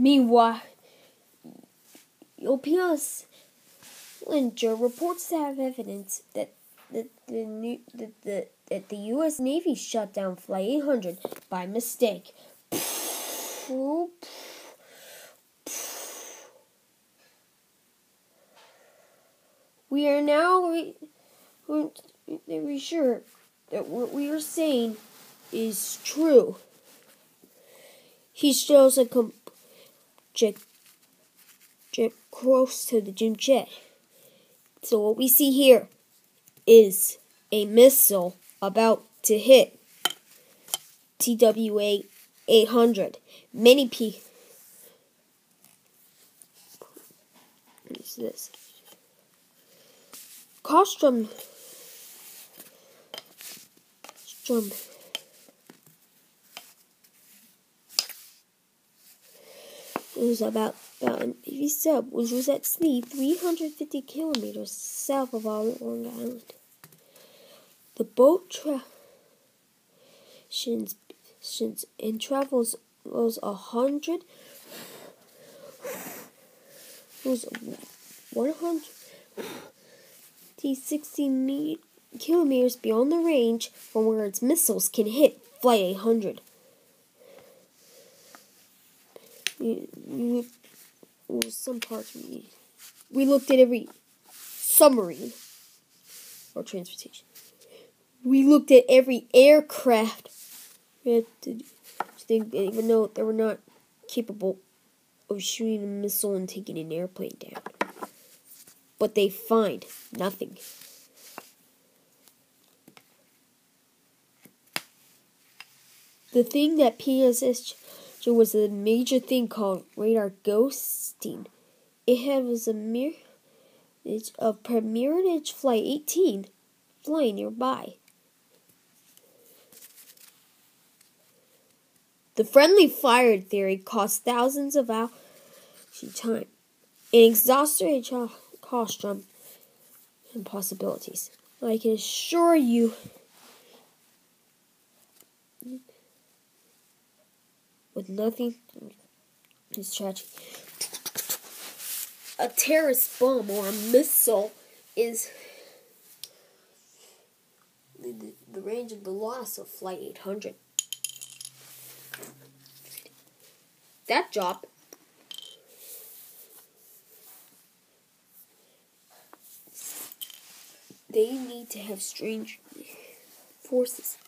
Meanwhile, Pierre Salinger reports to have evidence that that the new the that the U.S. Navy shut down Flight 800 by mistake. We are now very sure that what we are saying is true. He shows a jet, jet close to the Jim jet. So what we see here is a missile about to hit TWA 800. Many P. What is this? Costrum. Strum. Was about, about an Navy sub, which was at sea 350 kilometers south of our Long Island. The boat travels and travels was a hundred was one hundred sixty kilometers beyond the range from where its missiles can hit Flight 800. We, we, well, some parts we we looked at every submarine or transportation. We looked at every aircraft. We had to think, even though they were not capable of shooting a missile and taking an airplane down. But they find nothing. The thing that PSS was a major thing called radar ghosting. It has a mirror of Premier edge Flight 18 flying nearby. The friendly fire theory cost thousands of hours time and exhausted costume and possibilities. I can assure you with nothing is tragic. A terrorist bomb or a missile is the, the range of the loss of Flight 800. that job. They need to have strange forces.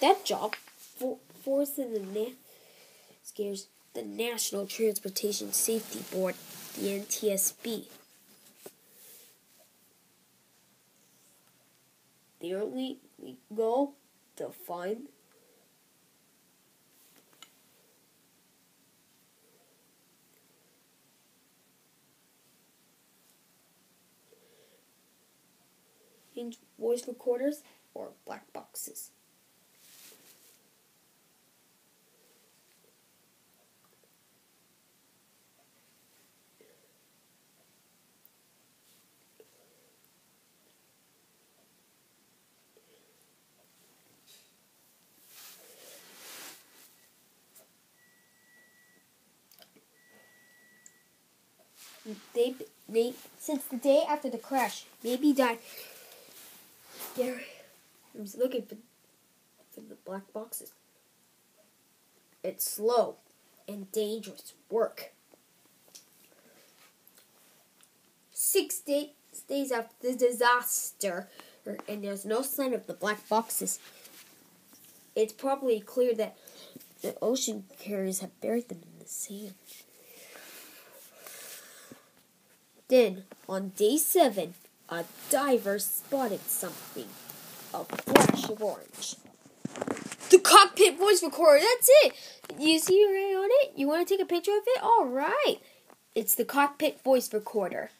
That job for, forces the na- scares the National Transportation Safety Board, the NTSB. The only goal to find voice recorders or black boxes. They, they, since the day after the crash, maybe died Gary, I'm looking for, for the black boxes. It's slow and dangerous work. Six day, days after the disaster, and there's no sign of the black boxes, it's probably clear that the ocean carriers have buried them in the sand. Then, on day seven, a diver spotted something. A flash of orange. The cockpit voice recorder, that's it! You see right on it? You want to take a picture of it? Alright! It's the cockpit voice recorder.